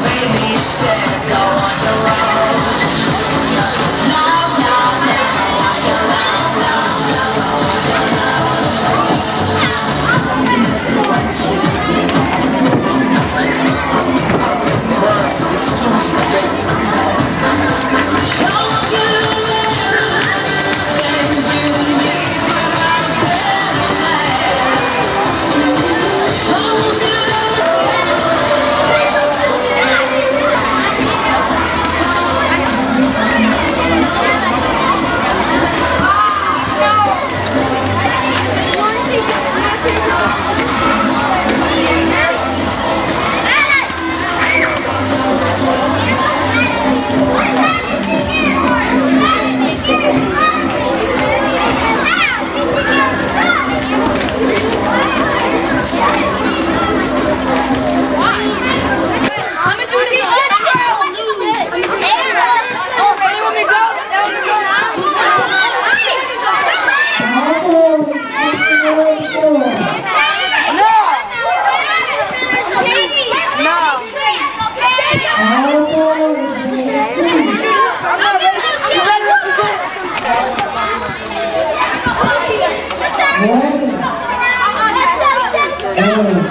baby Oh.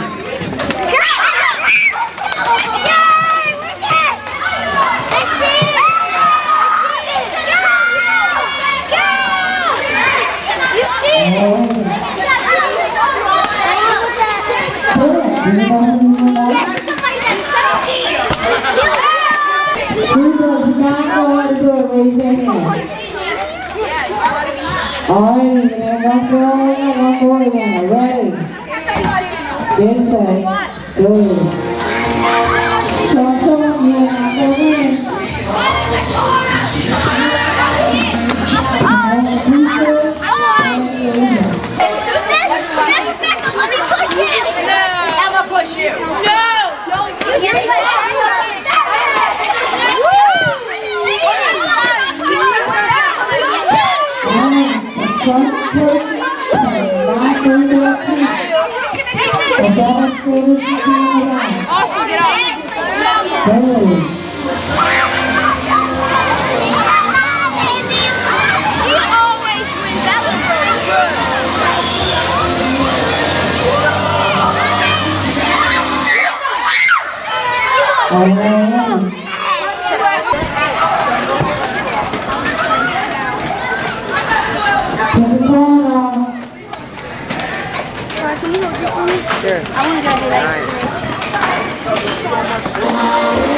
More, one more, more. Ready? Set. Go. You. I'm gonna push you. No! Person, back off. Go. He always wins. That was really good. Alright. Put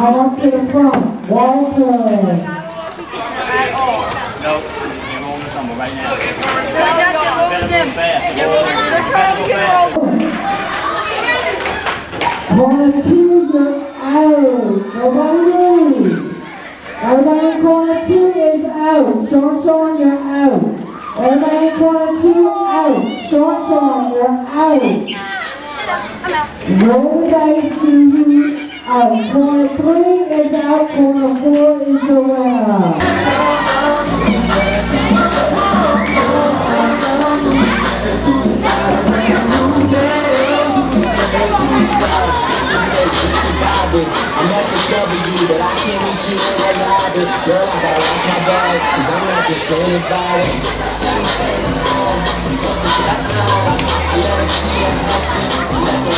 Toss to the front. Walter. Nope, you're on the tumble right now. Corner two, you're out. Nobody move. Everybody corner two is out. Short Sean, you're out. Everybody corner two, out. Short Sean, you're out. Roll the dice to out. Corner three is out. Corner four is the. I'm at the W, but I can't meet you in the lobby. Girl, I gotta watch my bag, cause I'm not just anybody. Same, same, just a black song. I let her see that